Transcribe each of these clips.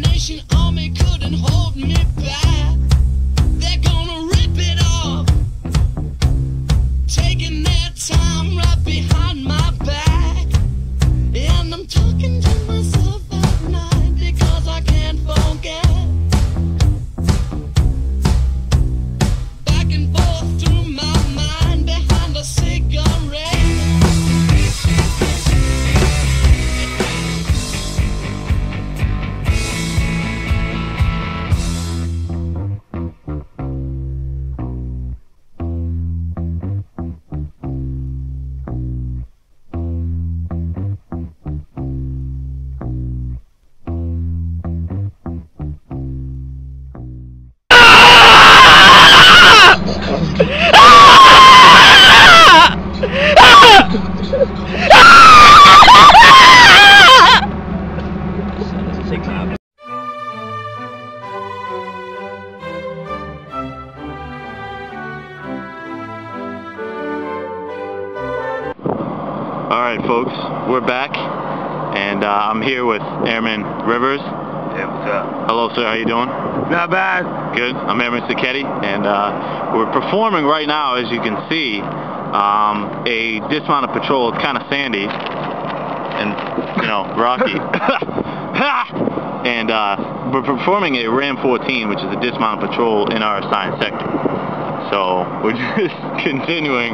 nation army couldn't hold me back. Alright folks, we're back and uh, I'm here with Airman Rivers. Hey, what's up? Hello sir, how you doing? Not bad. Good. I'm Airman Sacchetti and uh, we're performing right now as you can see um, a dismounted patrol. It's kind of sandy and, you know, rocky. and uh, we're performing a Ram 14, which is a dismounted patrol in our assigned sector. So we're just continuing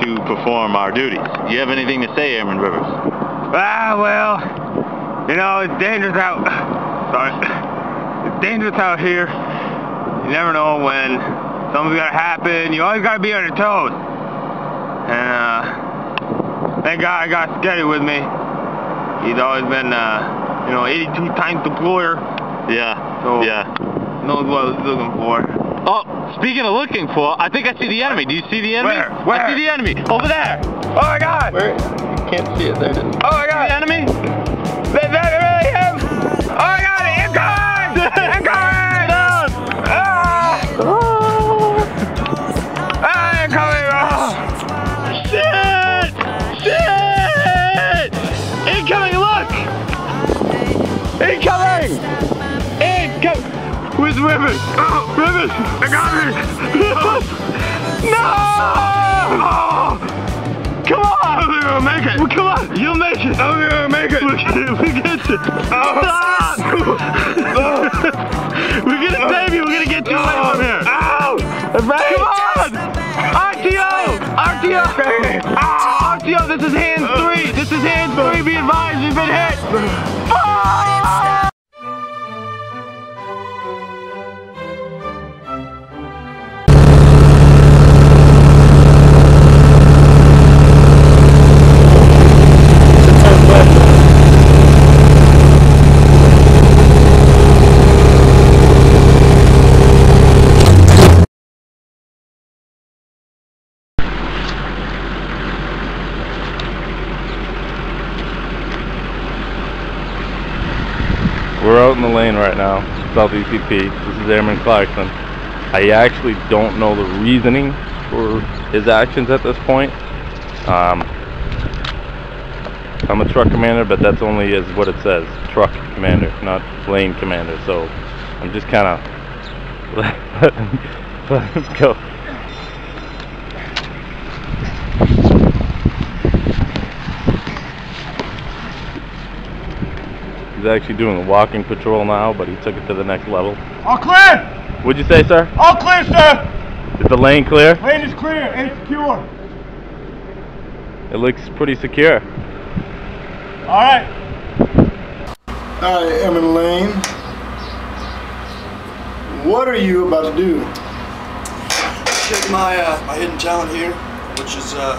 to perform our duties. You have anything to say, Airman Rivers? Ah, well, you know, it's dangerous out. Sorry. It's dangerous out here. You never know when something's gonna happen. You always gotta be on your toes. And, uh, thank God I got Sketty with me. He's always been, uh, you know, 82 times deployer. Yeah. So, yeah. Knows what he's looking for. Oh, speaking of looking for, I think I see the enemy. Do you see the enemy? Where? Where? I see the enemy. Over there. Oh my God! Where? You can't see it. There it is. Oh my God! The enemy? Rivers? Oh, Rivers! I got it! No! Come on! I'm gonna make it! Come on! You'll make it! I'm gonna make it! We're gonna, we get you! Ah! We're gonna save you! We're gonna get you away from here! Ow! Come on! RTO! RTO! Ah, RTO, this is hands three! This is hands three! ECP. This is Airman Clarkson. I actually don't know the reasoning for his actions at this point. Um, I'm a truck commander, but that's only as what it says, truck commander, not lane commander. So I'm just kind of let him go. He's actually doing a walking patrol now, but he took it to the next level. All clear! What'd you say, sir? All clear, sir! Is the lane clear? Lane is clear and secure. It looks pretty secure. All right. Hi, Emmett Lane. What are you about to do? Check my uh, my hidden talent here, which is uh,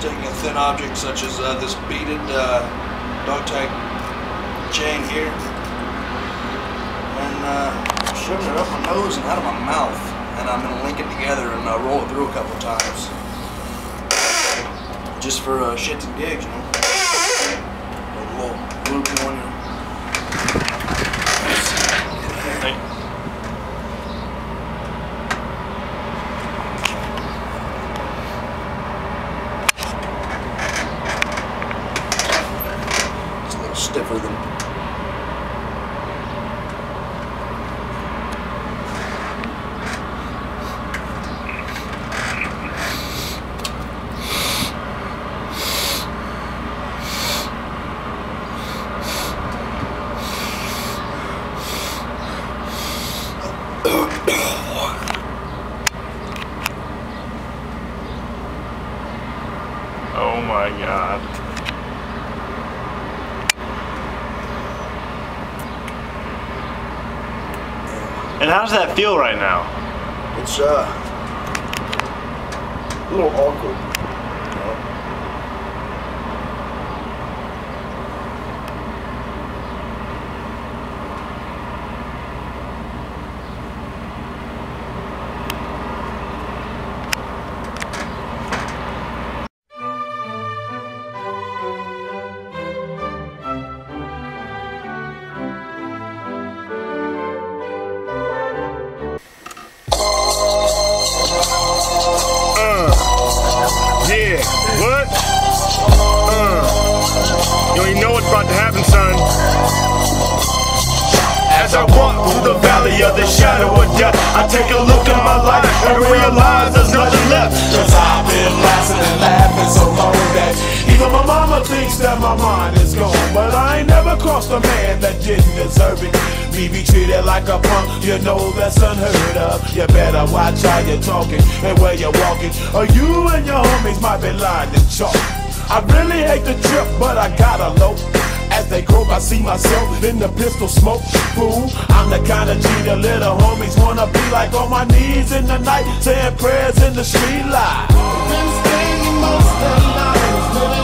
taking a thin object such as uh, this beaded uh, dog tag chain here, and uh, shoving it up my nose and out of my mouth, and I'm gonna link it together and uh, roll it through a couple times, just for uh, shits and gigs, you know. A little stiffer than Oh my god. And how does that feel right now? It's uh a little awkward. What? Uh, yo, you know what's about to happen, son. As I walk through the valley of the shadow of death, I take a look at my life and realize there's nothing left. Cause I've been laughing and laughing so long that even my mama thinks that my mind is gone. But I ain't never crossed a man that didn't deserve it. Be treated like a punk, you know that's unheard of. You better watch how you're talking and where you're walking, or you and your homies might be lying in chalk. I really hate the trip, but I gotta low. As they croak, I see myself in the pistol smoke. Fool, I'm the kind of G the little homies wanna be like on my knees in the night, saying prayers in the street light. Been staying most of the lives,